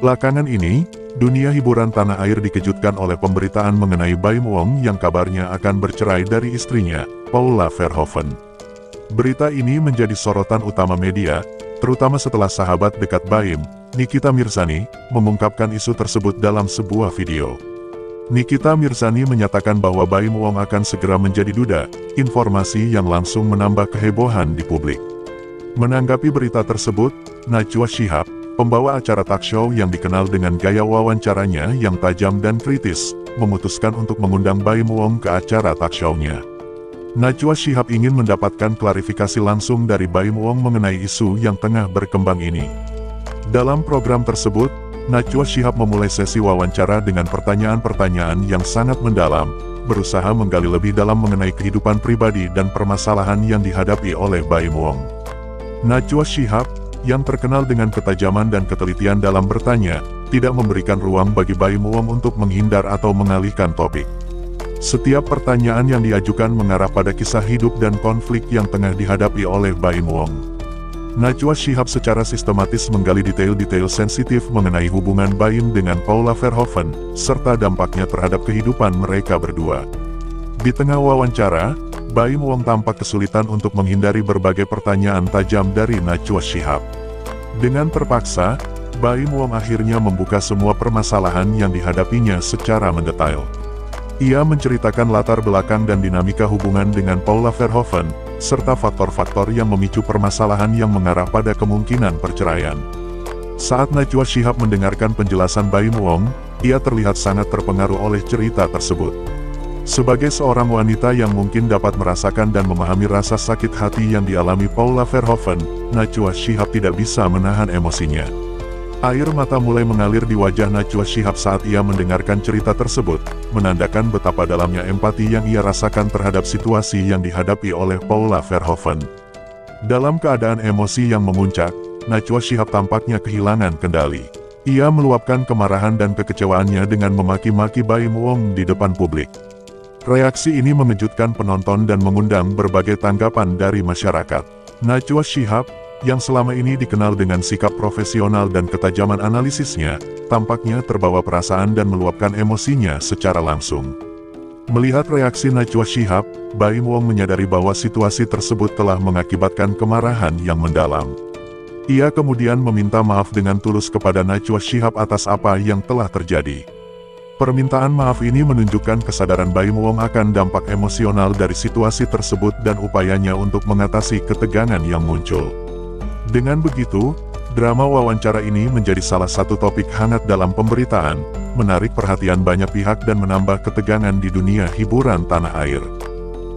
Belakangan ini, dunia hiburan tanah air dikejutkan oleh pemberitaan mengenai Baim Wong yang kabarnya akan bercerai dari istrinya, Paula Verhoeven. Berita ini menjadi sorotan utama media, terutama setelah sahabat dekat Baim, Nikita Mirzani, mengungkapkan isu tersebut dalam sebuah video. Nikita Mirzani menyatakan bahwa Baim Wong akan segera menjadi duda, informasi yang langsung menambah kehebohan di publik. Menanggapi berita tersebut, Najwa Shihab, pembawa acara talk show yang dikenal dengan gaya wawancaranya yang tajam dan kritis, memutuskan untuk mengundang Baim Wong ke acara talk show-nya. Najwa Shihab ingin mendapatkan klarifikasi langsung dari Baim Wong mengenai isu yang tengah berkembang ini. Dalam program tersebut, Najwa Shihab memulai sesi wawancara dengan pertanyaan-pertanyaan yang sangat mendalam, berusaha menggali lebih dalam mengenai kehidupan pribadi dan permasalahan yang dihadapi oleh Baim Wong. Najwa Shihab, yang terkenal dengan ketajaman dan ketelitian dalam bertanya, tidak memberikan ruang bagi Baim Wong untuk menghindar atau mengalihkan topik. Setiap pertanyaan yang diajukan mengarah pada kisah hidup dan konflik yang tengah dihadapi oleh Baim Wong. Najwa Shihab secara sistematis menggali detail-detail sensitif mengenai hubungan Baim dengan Paula Verhoeven, serta dampaknya terhadap kehidupan mereka berdua. Di tengah wawancara, Baim Wong tampak kesulitan untuk menghindari berbagai pertanyaan tajam dari Najwa Shihab. Dengan terpaksa, Baim Wong akhirnya membuka semua permasalahan yang dihadapinya secara mendetail. Ia menceritakan latar belakang dan dinamika hubungan dengan Paula Verhoeven, serta faktor-faktor yang memicu permasalahan yang mengarah pada kemungkinan perceraian. Saat Najwa Shihab mendengarkan penjelasan Baim Wong, ia terlihat sangat terpengaruh oleh cerita tersebut. Sebagai seorang wanita yang mungkin dapat merasakan dan memahami rasa sakit hati yang dialami Paula Verhoeven, Najwa Shihab tidak bisa menahan emosinya. Air mata mulai mengalir di wajah Najwa Shihab saat ia mendengarkan cerita tersebut, menandakan betapa dalamnya empati yang ia rasakan terhadap situasi yang dihadapi oleh Paula Verhoeven. Dalam keadaan emosi yang memuncak, Najwa Shihab tampaknya kehilangan kendali. Ia meluapkan kemarahan dan kekecewaannya dengan memaki-maki Baim Wong di depan publik. Reaksi ini mengejutkan penonton dan mengundang berbagai tanggapan dari masyarakat. Najwa Shihab, yang selama ini dikenal dengan sikap profesional dan ketajaman analisisnya, tampaknya terbawa perasaan dan meluapkan emosinya secara langsung. Melihat reaksi Najwa Shihab, Baim Wong menyadari bahwa situasi tersebut telah mengakibatkan kemarahan yang mendalam. Ia kemudian meminta maaf dengan tulus kepada Najwa Shihab atas apa yang telah terjadi. Permintaan maaf ini menunjukkan kesadaran Baim Wong akan dampak emosional dari situasi tersebut dan upayanya untuk mengatasi ketegangan yang muncul. Dengan begitu, drama wawancara ini menjadi salah satu topik hangat dalam pemberitaan, menarik perhatian banyak pihak dan menambah ketegangan di dunia hiburan tanah air.